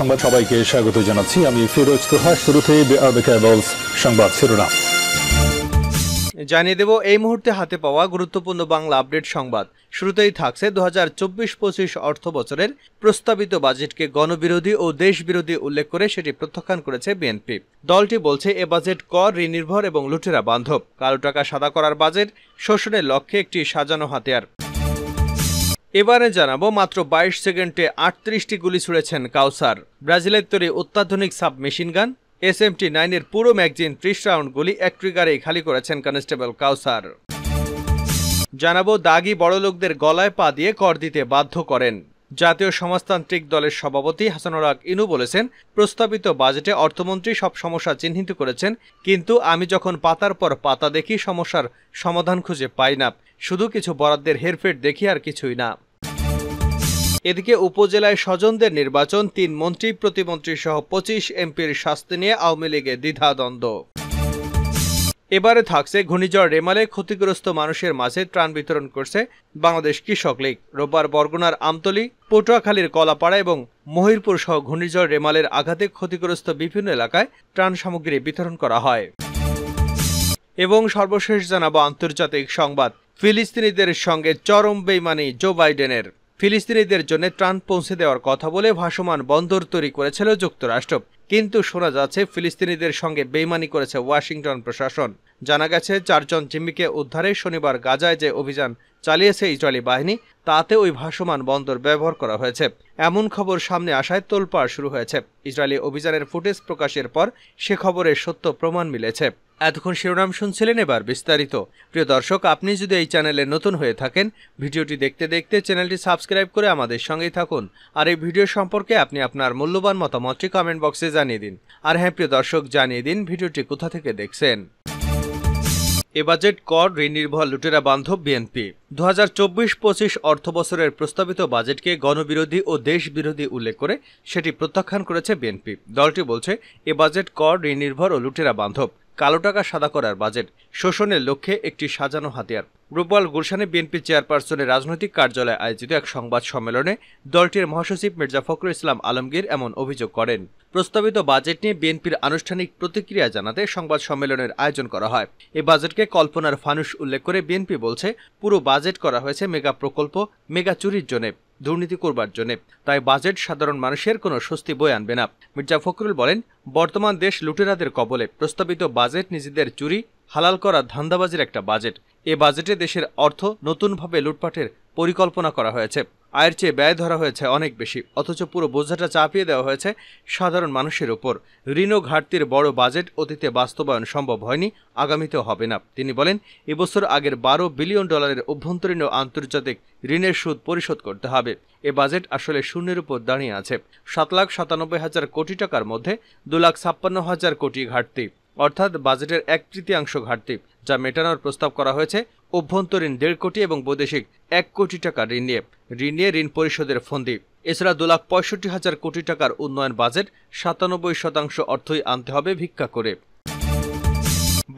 সংবাদ সবাইকে স্বাগত জানাচ্ছি। আমি ফিরোজ তোহা শুরুতে সংবাদ শিরোনাম। জানিয়ে দেব, এই মুহূর্তে হাতে পাওয়া গুরুত্বপূর্ণ বাংলা আপডেট সংবাদ। শুরুতেই থাকছে দু হাজার চব্বিশ পঁচিশ অর্থ বছরের প্রস্তাবিত বাজেটকে গণবিরোধী ও দেশবিরোধী উল্লেখ করে সেটি প্রত্যাখ্যান করেছে বিএনপি। দলটি বলছে, এ বাজেট কর ঋণ এবং লুটেরা বান্ধব। কালো টাকা সাদা করার বাজেট, শোষণের লক্ষ্যে একটি সাজানো হাতিয়ার। এবারে জানাব, মাত্র বাইশ সেকেন্ডে আটত্রিশটি গুলি ছুড়েছেন কাউসার। ব্রাজিলের তৈরি অত্যাধুনিক sub machine gun S M T নাইনের পুরো ম্যাগজিন ত্রিশ রাউন্ড গুলি এক ট্রিগারেই খালি করেছেন কনস্টেবল কাউসার। জানাব, দাগি বড়লোকদের গলায় পা দিয়ে কর দিতে বাধ্য করেন। জাতীয় সমাজতান্ত্রিক দলের সভাপতি হাসানুর হক ইনু বলেছেন, প্রস্তাবিত বাজেটে অর্থমন্ত্রী সব সমস্যা চিহ্নিত করেছেন, কিন্তু আমি যখন পাতার পর পাতা দেখি, সমস্যার সমাধান খুঁজে পাই না। শুধু কিছু বরাদ্দের হেরফের দেখি আর কিছুই না। এদিকে উপজেলায় স্বজনদের নির্বাচন, তিন মন্ত্রী, প্রতিমন্ত্রী সহ পঁচিশ এমপির শাস্তি নিয়ে আওয়ামী লীগে দ্বিধাদ্বন্দ্ব। এবারে থাকছে ঘূর্ণিঝড় রেমালে, ক্ষতিগ্রস্ত মানুষের মাঝে ত্রাণ বিতরণ করছে বাংলাদেশ কৃষক লীগ। রোববার বরগুনার আমতলী, পটুয়াখালীর কলাপাড়া এবং মহিরপুর সহ ঘূর্ণিঝড় রেমালের আঘাতে ক্ষতিগ্রস্ত বিভিন্ন এলাকায় ত্রাণ সামগ্রী বিতরণ করা হয়। এবং সর্বশেষ জানাব আন্তর্জাতিক সংবাদ, ফিলিস্তিনিদের সঙ্গে চরম বেইমানি জো বাইডেনের। ফিলিস্তিনিদের জন্য ত্রাণ পৌঁছে দেওয়ার কথা বলে ভাসমান বন্দর তৈরি করেছিল যুক্তরাষ্ট্র। কিন্তু শোনা যাচ্ছে ফিলিস্তিনিদের সঙ্গে বেইমানি করেছে ওয়াশিংটন প্রশাসন। জানা গেছে, চারজন জিম্মিকে উদ্ধারে শনিবার গাজায় যে অভিযান চালিয়েছে ইসরায়েলি বাহিনী, তাতে ওই ভাসমান বন্দর ব্যবহার করা হয়েছে। এমন খবর সামনে আসায় তোলপাড় শুরু হয়েছে। ইসরায়েলি অভিযানের ফুটেজ প্রকাশের পর সে খবরের সত্য প্রমাণ মিলেছে। এতক্ষণ শিরোনাম শুনছিলেন এবার বিস্তারিত। প্রিয় দর্শক, আপনি যদি এই চ্যানেলে নতুন হয়ে থাকেন, ভিডিওটি দেখতে দেখতে চ্যানেলটি সাবস্ক্রাইব করে আমাদের সঙ্গেই থাকুন। আর এই ভিডিও সম্পর্কে আপনি আপনার মূল্যবান মতামতটি কমেন্ট বক্সে জানিয়ে দিন। আর হ্যাঁ প্রিয় দর্শক, জানিয়ে দিন ভিডিওটি কোথা থেকে দেখছেন। এ বাজেট কর ঋণ নির্ভর লুটেরা বান্ধব বিএনপি। দু হাজার চব্বিশ পঁচিশ অর্থ বছরের প্রস্তাবিত বাজেটকে গণবিরোধী ও দেশ বিরোধী উল্লেখ করে সেটি প্রত্যাখ্যান করেছে বিএনপি। দলটি বলছে, এ বাজেট কর ঋণ নির্ভর ও লুটেরা বান্ধব। কালো টাকা সাদা করার বাজেট শোষণের লক্ষ্যে একটি সাজানো হাতিয়ার। রূপবাল গুলশানে বিএনপি চেয়ারপারসনের রাজনৈতিক কার্যালয়ে আয়োজিত এক সংবাদ সম্মেলনে দলটির মহাসচিব মির্জা ফখরুল ইসলাম আলমগীর এমন অভিযোগ করেন। প্রস্তাবিত বাজেট নিয়ে বিএনপির আনুষ্ঠানিক প্রতিক্রিয়া জানাতে সংবাদ সম্মেলনের আয়োজন করা হয়। এই বাজেটকে কল্পনার ফানুষ উল্লেখ করে বিএনপি বলছে, পুরো বাজেট করা হয়েছে মেগা প্রকল্প, মেগা চুরির জন্য। দুর্নীতি করবার জন্য। তাই বাজেট সাধারণ মানুষের কোনো স্বস্তি বয়ে আনবে না। মির্জা ফখরুল বলেন, বর্তমান দেশ লুটেরাদের কবলে। প্রস্তাবিত বাজেট নিজেদের চুরি, হালাল করা ধান্দাবাজির একটা বাজেট। এ বাজেটে দেশের অর্থ নতুনভাবে লুটপাটের পরিকল্পনা করা হয়েছে। আয়ের চেয়ে ব্যয় ধরা হয়েছে অনেক বেশি, অথচ পুরো বোঝাটা চাপিয়ে দেওয়া হয়েছে সাধারণ মানুষের ওপর। ঋণ ঘাটতির বড় বাজেট অতীতে বাস্তবায়ন সম্ভব হয়নি, আগামীতেও হবে না। তিনি বলেন, এবছর আগের বারো বিলিয়ন ডলারের অভ্যন্তরীণ আন্তর্জাতিক ঋণের সুদ পরিশোধ করতে হবে। এ বাজেট আসলে শূন্যের উপর দাঁড়িয়ে আছে। সাত লাখ সাতানব্বই হাজার কোটি টাকার মধ্যে দু লাখ ছাপ্পান্ন হাজার কোটি ঘাটতি, অর্থাৎ বাজেটের এক তৃতীয়াংশ ঘাটতি, যা মেটানোর প্রস্তাব করা হয়েছে অভ্যন্তরীণ দেড় কোটি এবং বৈদেশিক এক কোটি টাকা ঋণ নিয়ে ঋণ নিয়ে ঋণ পরিশোধের ফন্দি। এছাড়া দু লাখ পঁয়ষট্টি হাজার কোটি টাকার উন্নয়ন বাজেট সাতানব্বই শতাংশ অর্থই আনতে হবে ভিক্ষা করে।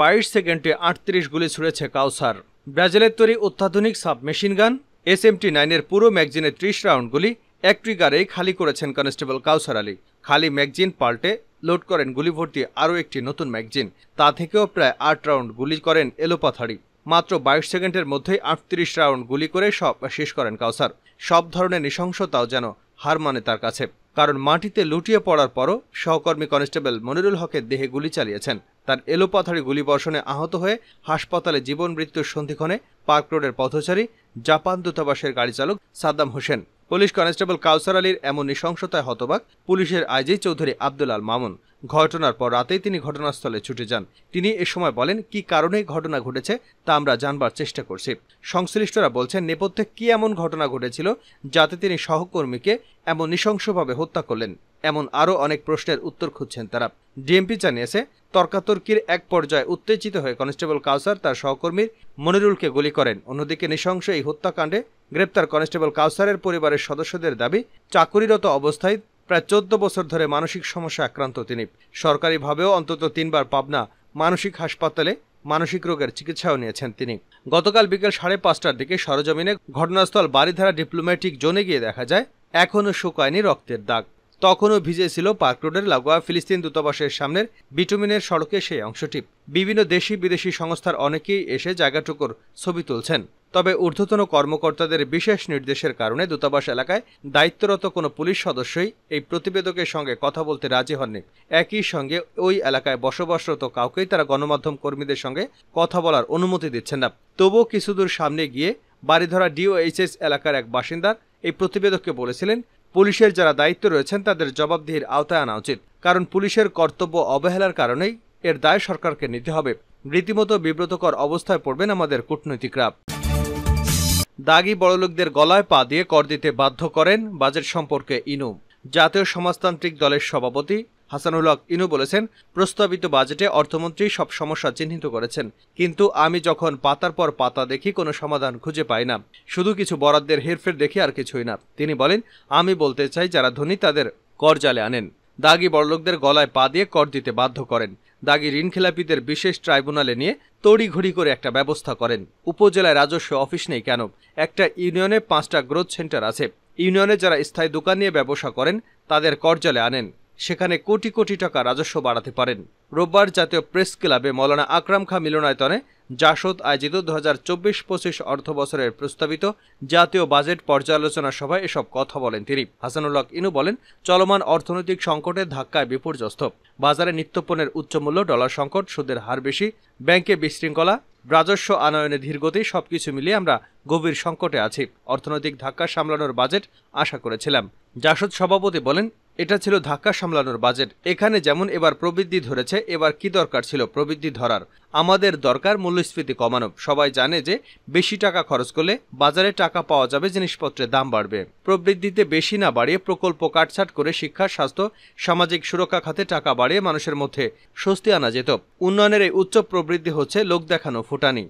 বাইশ সেকেন্ডে আটত্রিশ গুলি ছুড়েছে কাউসার। ব্রাজিলের তৈরি অত্যাধুনিক sub machine gun S M T নাইনের পুরো ম্যাগজিনের ত্রিশ রাউন্ড গুলি এক ট্রিগারেই খালি করেছেন কনস্টেবল কাউসার আলী। খালি ম্যাগজিন পাল্টে লোড করেন গুলি ভর্তি আরও একটি নতুন ম্যাগজিন। তা থেকেও প্রায় আট রাউন্ড গুলি করেন এলোপাথাড়ি মাত্র বাইশ সেকেন্ডের মধ্যেই আটত্রিশ রাউন্ড গুলি করে সব শেষ করেন কাউসার। সব ধরনের নৃশংসতাও যেন হার মানে তার কাছে। কারণ মাটিতে লুটিয়ে পড়ার পরও সহকর্মী কনস্টেবল মনিরুল হকের দেহে গুলি চালিয়েছেন। তার এলোপাথারি গুলিবর্ষণে আহত হয়ে হাসপাতালে জীবন মৃত্যুর সন্ধিক্ষণে পার্ক রোডের পথচারী জাপান দূতাবাসের গাড়ি চালক সাদ্দাম হোসেন পুলিশ কনস্টেবল কাউসার আলীর এমন নৃশংসতায় হতবাক পুলিশের আইজি চৌধুরী আব্দুল আল মামুন। ঘটনার পর রাতেই তিনি ঘটনাস্থলে ছুটে যান। তিনি এ সময় বলেন, কি কারণে ঘটনা ঘটেছে তা আমরা জানবার চেষ্টা করছি। সংশ্লিষ্টরা বলছেন, নেপথ্যে কি এমন ঘটনা ঘটেছিল যাতে তিনি সহকর্মীকে এমন নৃশংসভাবে হত্যা করলেন? এমন আরও অনেক প্রশ্নের উত্তর খুঁজছেন তারা। ডিএমপি জানিয়েছে তর্কাতর্কির এক পর্যায়ে উত্তেজিত হয়ে কনস্টেবল কাউসার তার সহকর্মীর মনিরুলকে গুলি করেন। অন্যদিকে নৃশংস এই হত্যাকাণ্ডে গ্রেপ্তার কনস্টেবল কাউসারের পরিবারের সদস্যদের দাবি, চাকুরিরত অবস্থায় প্রায় চোদ্দ বছর ধরে মানসিক সমস্যা আক্রান্ত তিনি। সরকারিভাবেও অন্তত তিনবার পাবনা মানসিক হাসপাতালে মানসিক রোগের চিকিৎসাও নিয়েছেন তিনি। গতকাল বিকেল সাড়ে পাঁচটার দিকে সরজমিনে ঘটনাস্থল বাড়িধারা ডিপ্লোম্যাটিক জোনে গিয়ে দেখা যায় এখনও শুকায়নি রক্তের দাগ। তখনও ভিজে ছিল পার্ক রোডের লাগোয়া ফিলিস্তিন দূতাবাসের সামনের বিটুমিনের সড়কে সেই অংশটি। বিভিন্ন দেশি বিদেশি সংস্থার অনেকেই এসে জায়গাটুকুর ছবি তুলছেন। তবে ঊর্ধ্বতন কর্মকর্তাদের বিশেষ নির্দেশের কারণে দূতাবাস এলাকায় দায়িত্বরত কোনো পুলিশ সদস্যই এই প্রতিবেদকের সঙ্গে কথা বলতে রাজি হননি। একই সঙ্গে ওই এলাকায় বসবাসরত কাউকেই তারা গণমাধ্যম কর্মীদের সঙ্গে কথা বলার অনুমতি দিচ্ছেন না। তবুও কিছুদূর সামনে গিয়ে বাড়িধরা ডিওএইচএস এলাকার এক বাসিন্দা এই প্রতিবেদককে বলেছিলেন পুলিশের যারা দায়িত্ব রয়েছেন, তাদের জবাবদিহির আওতায় আনা উচিত। কারণ পুলিশের কর্তব্য অবহেলার কারণেই এর দায় সরকারকে নিতে হবে। রীতিমতো বিব্রতকর অবস্থায় পড়বেন আমাদের কূটনৈতিকরা। দাগি বড়লোকদের গলায় পা দিয়ে কর দিতে বাধ্য করেন বাজেট সম্পর্কে ইনু জাতীয় সমাজতান্ত্রিক দলের সভাপতি হাসানুল হক ইনু বলেছেন, প্রস্তাবিত বাজেটে অর্থমন্ত্রী সব সমস্যা চিহ্নিত করেছেন। কিন্তু আমি যখন পাতার পর পাতা দেখি, কোনো সমাধান খুঁজে পাই না। শুধু কিছু বরাদ্দের হেরফের দেখি আর কিছুই না। তিনি বলেন, আমি বলতে চাই, যারা ধনী তাদের কর জালে আনেন। দাগি বড়লোকদের গলায় পা দিয়ে কর দিতে বাধ্য করেন। দাগি ঋণখেলাপিদের বিশেষ ট্রাইব্যুনালে নিয়ে তড়িঘড়ি করে একটা ব্যবস্থা করেন। উপজেলায় রাজস্ব অফিস নেই কেন? একটা ইউনিয়নে পাঁচটা গ্রোথ সেন্টার আছে। ইউনিয়নে যারা স্থায়ী দোকান নিয়ে ব্যবসা করেন, তাদের করজালে আনেন। সেখানে কোটি কোটি টাকা রাজস্ব বাড়াতে পারেন। রোববার জাতীয় প্রেস ক্লাবে মৌলানা আকরাম খা মিলনায়তনে জাসদ আয়োজিত দু হাজার চব্বিশ পঁচিশ অর্থ বছরের প্রস্তাবিত জাতীয় বাজেট পর্যালোচনা সভায় এসব কথা বলেন তিনি। হাসানুল্লাহ ইনু বলেন, চলমান অর্থনৈতিক সংকটের ধাক্কায় বিপর্যস্ত। বাজারে নিত্যপণ্যের উচ্চমূল্য ডলার সংকট, সুদের হার বেশি, ব্যাংকে বিশৃঙ্খলা, রাজস্ব আনয়নে ধীরগতি, সবকিছু মিলিয়ে আমরা গভীর সংকটে আছি। অর্থনৈতিক ধাক্কা সামলানোর বাজেট আশা করেছিলাম। জাসদ সভাপতি বলেন এটা ছিল ধাক্কা সামলানোর বাজেট। এখানে যেমন এবার প্রবৃদ্ধি ধরেছে, এবার কি দরকার ছিল প্রবৃদ্ধি ধরার? আমাদের দরকার মূল্যস্ফীতি কমানো। সবাই জানে যে বেশি টাকা খরচ করলে বাজারে টাকা পাওয়া যাবে, জিনিসপত্রের দাম বাড়বে। প্রবৃদ্ধিতে বেশি না বাড়িয়ে প্রকল্প কাটছাট করে শিক্ষা, স্বাস্থ্য, সামাজিক সুরক্ষা খাতে টাকা বাড়িয়ে মানুষের মধ্যে স্বস্তি আনা যেত। উন্নয়নের এই উচ্চ প্রবৃদ্ধি হচ্ছে লোক দেখানো ফুটানি।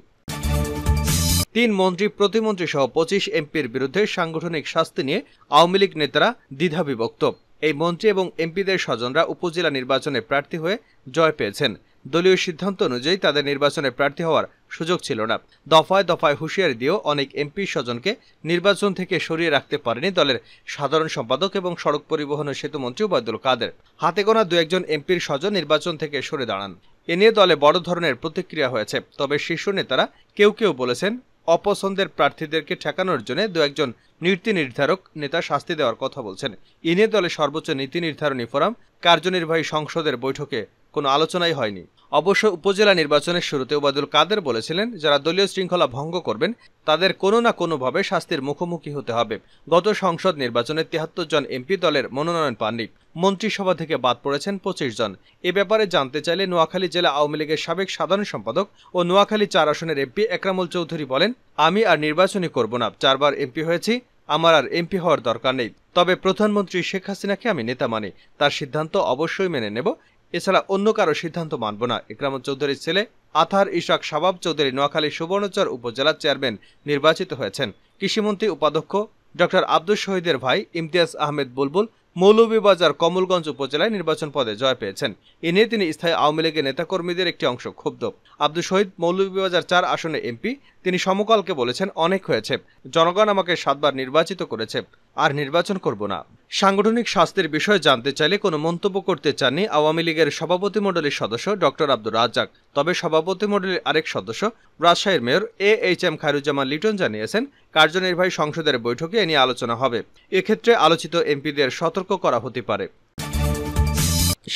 তিন মন্ত্রী প্রতিমন্ত্রী সহ পঁচিশ এমপির বিরুদ্ধে সাংগঠনিক শাস্তি নিয়ে আওয়ামী লীগ নেতারা দ্বিধাবিভক্ত। এই মন্ত্রী এবং এমপিদের স্বজনরা উপজেলা নির্বাচনে প্রার্থী হয়ে জয় পেয়েছেন। দলীয় সিদ্ধান্ত অনুযায়ী তাদের নির্বাচনে প্রার্থী হওয়ার সুযোগ ছিল না। দফায় দফায় হুঁশিয়ারি দিয়েও অনেক এমপি স্বজনকে নির্বাচন থেকে সরিয়ে রাখতে পারেনি দলের সাধারণ সম্পাদক এবং সড়ক পরিবহন ও সেতুমন্ত্রী ওবায়দুল কাদের। হাতে গোনা দু একজন এমপির স্বজন নির্বাচন থেকে সরে দাঁড়ান। এ নিয়ে দলে বড় ধরনের প্রতিক্রিয়া হয়েছে। তবে শীর্ষ নেতারা কেউ কেউ বলেছেন অপছন্দের প্রার্থীদেরকে ঠেকানোর জন্য দু একজন নীতি নির্ধারক নেতা শাস্তি দেওয়ার কথা বলছেন। এ নিয়ে দলের সর্বোচ্চ নীতি নির্ধারণী ফোরাম কার্যনির্বাহী সংসদের বৈঠকে কোনো আলোচনাই হয়নি। অবশ্য উপজেলা নির্বাচনের শুরুতে ওবায়দুল কাদের বলেছিলেন, যারা দলীয় শৃঙ্খলা ভঙ্গ করবেন, তাদের কোনো না কোনোভাবে শাস্তির মুখোমুখি হতে হবে। গত সংসদ নির্বাচনে তিয়াত্তর জন এমপি দলের মনোনয়ন পাননি। মন্ত্রিসভা থেকে বাদ পড়েছেন পঁচিশ জন। এ ব্যাপারে জানতে চাইলে নোয়াখালী জেলা আওয়ামী লীগের সাবেক সাধারণ সম্পাদক ও নোয়াখালী চার আসনের এমপি একরামুল চৌধুরী বলেন, আমি আর নির্বাচনই করব না। চারবার এমপি হয়েছি, আমার আর এমপি হওয়ার দরকার নেই। তবে প্রধানমন্ত্রী শেখ হাসিনাকে আমি নেতা মানি। তার সিদ্ধান্ত অবশ্যই মেনে নেব এছাড়া অন্য কারও সিদ্ধান্ত মানব না। ইকরামুল চৌধুরীর ছেলে আথার ইশাক শাবাব চৌধুরী নোয়াখালী সুবর্ণচর উপজেলার চেয়ারম্যান নির্বাচিত হয়েছেন। কৃষিমন্ত্রী উপাধ্যক্ষ ডক্টর আব্দুল শহীদের ভাই ইমতিয়াজ আহমেদ বুলবুল মৌলভীবাজার কমলগঞ্জ উপজেলায় নির্বাচন পদে জয় পেয়েছেন। এ নিয়ে তিনি স্থায়ী আওয়ামী লীগের নেতাকর্মীদের একটি অংশ ক্ষুব্ধ। আব্দুল শহীদ মৌলভীবাজার চার আসনে এমপি তিনি সমকালকে বলেছেন, অনেক হয়েছে। জনগণ আমাকে সাতবার নির্বাচিত করেছে, আর নির্বাচন করব না। সাংগঠনিক স্বাস্থ্যের বিষয়ে জানতে চাইলে কোনো মন্তব্য করতে চাননি আওয়ামী লীগের সভাপতি মণ্ডলীর সদস্য ডক্টর আব্দুর রাজ্জাক। তবে সভাপতি মণ্ডলীর আরেক সদস্য, রাজশাহীর mayor A H M Khairuzzaman Liton জানিয়েছেন, কার্যনির্বাহী সংসদের বৈঠকে এ নিয়ে আলোচনা হবে। এক্ষেত্রে আলোচিত এমপিদের সতর্ক করা হতে পারে।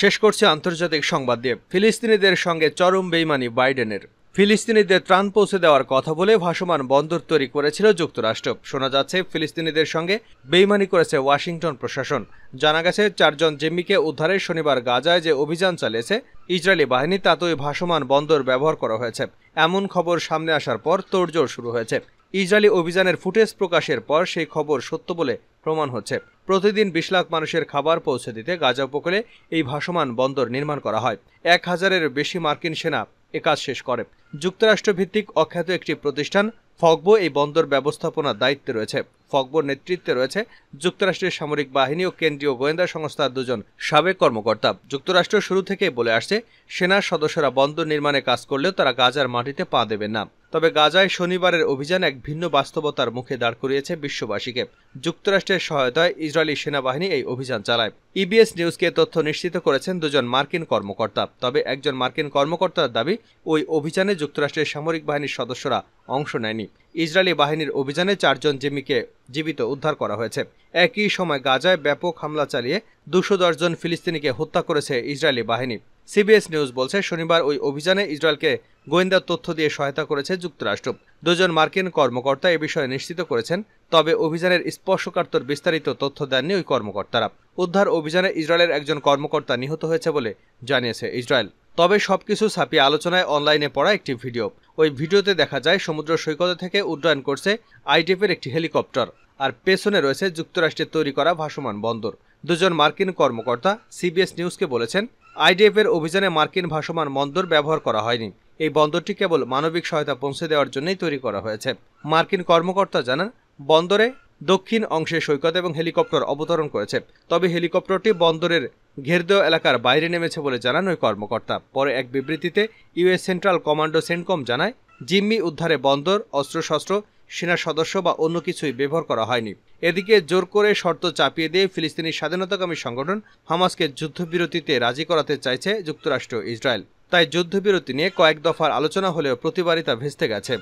শেষ করছে আন্তর্জাতিক সংবাদ দিয়ে। ফিলিস্তিনিদের সঙ্গে চরম বেইমানি বাইডেনের। ফিলিস্তিনিদের ত্রাণ পৌঁছে দেওয়ার কথা বলে ভাসমান বন্দর তৈরি করেছিল যুক্তরাষ্ট্র। শোনা যাচ্ছে, ফিলিস্তিনিদের সঙ্গে বেইমানি করেছে ওয়াশিংটন প্রশাসন। জানা গেছে, চারজন জেমিকে উদ্ধারের শনিবার গাজায় যে অভিযান চালিয়েছে ইসরায়েলি বাহিনী তাতে ভাসমান বন্দর ব্যবহার করা হয়েছে। এমন খবর সামনে আসার পর তোড়জোড় শুরু হয়েছে। ইসরায়েলি অভিযানের ফুটেজ প্রকাশের পর সেই খবর সত্য বলে প্রমাণ হচ্ছে। প্রতিদিন বিশ লাখ মানুষের খাবার পৌঁছে দিতে গাজা উপকূলে এই ভাসমান বন্দর নির্মাণ করা হয়। এক হাজারের বেশি মার্কিন সেনা কাজ শেষ করে। যুক্তরাষ্ট্রভিত্তিক অখ্যাত একটি প্রতিষ্ঠান, ফগবো এই বন্দর ব্যবস্থাপনার দায়িত্বে রয়েছে। ফগবোর নেতৃত্বে রয়েছে যুক্তরাষ্ট্রের সামরিক বাহিনী ও কেন্দ্রীয় গোয়েন্দা সংস্থার দুজন সাবেক কর্মকর্তা। যুক্তরাষ্ট্র শুরু থেকেই বলে আসছে সেনার সদস্যরা বন্দর নির্মাণে কাজ করলেও তারা গাজার মাটিতে পা দেবেন না। তবে গাজায় শনিবারের অভিযান এক ভিন্ন বাস্তবতার মুখে দাঁড় করিয়েছে বিশ্ববাসীকে। যুক্তরাষ্ট্রের সহায়তায় ইসরায়েলি সেনাবাহিনী এই অভিযান চালায়। ইবিএস নিউজকে তথ্য নিশ্চিত করেছেন দুজন মার্কিন কর্মকর্তা। তবে একজন মার্কিন কর্মকর্তার দাবি, ওই অভিযানে যুক্তরাষ্ট্রের সামরিক বাহিনীর সদস্যরা অংশ নেয়নি। ইসরায়েলি বাহিনীর অভিযানে চারজন জিম্মিকে জীবিত উদ্ধার করা হয়েছে। একই সময় গাজায় ব্যাপক হামলা চালিয়ে দুশো জন ফিলিস্তিনিকে হত্যা করেছে ইসরায়েলি বাহিনী। সিবিএস নিউজ বলছে, শনিবার ওই অভিযানে ইসরায়েলকে গোয়েন্দা তথ্য দিয়ে সহায়তা করেছে যুক্তরাষ্ট্র। দুজন মার্কিন কর্মকর্তা এ বিষয়ে নিশ্চিত করেছেন, তবে অভিযানের স্পর্শকাতর বিস্তারিত তথ্য দেননি ওই কর্মকর্তারা। উদ্ধার অভিযানে ইসরায়েলের একজন কর্মকর্তা নিহত হয়েছে বলে জানিয়েছে ইসরায়েল। তবে সবকিছু ছাপিয়ে আলোচনায় অনলাইনে পড়া একটি ভিডিও। ওই ভিডিওতে দেখা যায়, সমুদ্র সৈকত থেকে উড্ডয়ন করছে আইডিএফের একটি হেলিকপ্টার আর পেছনে রয়েছে যুক্তরাষ্ট্রের তৈরি করা ভাসমান বন্দর। দুজন মার্কিন কর্মকর্তা সিবিএস নিউজকে বলেছেন আইডিএফ এর অভিযানে মার্কিন ভাসমান বন্দর ব্যবহার করা হয়নি। এই বন্দরটি কেবল মানবিক সহায়তা পৌঁছে দেওয়ার জন্যই তৈরি করা হয়েছে। মার্কিন কর্মকর্তা জানান, বন্দরে দক্ষিণ অংশে সৈকত এবং হেলিকপ্টার অবতরণ করেছে। তবে হেলিকপ্টারটি বন্দরের ঘেরদেও এলাকার বাইরে নেমেছে বলে জানান ওই কর্মকর্তা। পরে এক বিবৃতিতে ইউএস সেন্ট্রাল কমান্ডো সেন্টকম জানায়, জিম্মি উদ্ধারে বন্দর, অস্ত্রশস্ত্র সেনা সদস্য বা অন্য কিছুই ব্যবহার করা হয়নি। এদিকে জোর করে শর্ত চাপিয়ে দিয়ে ফিলিস্তিনি স্বাধীনতাকামী সংগঠন হামাসকে যুদ্ধবিরতিতে রাজি করাতে চাইছে যুক্তরাষ্ট্র ইসরায়েল। তাই যুদ্ধবিরতি নিয়ে কয়েক দফার আলোচনা হলেও প্রতিবারই তা ভেস্তে গেছে।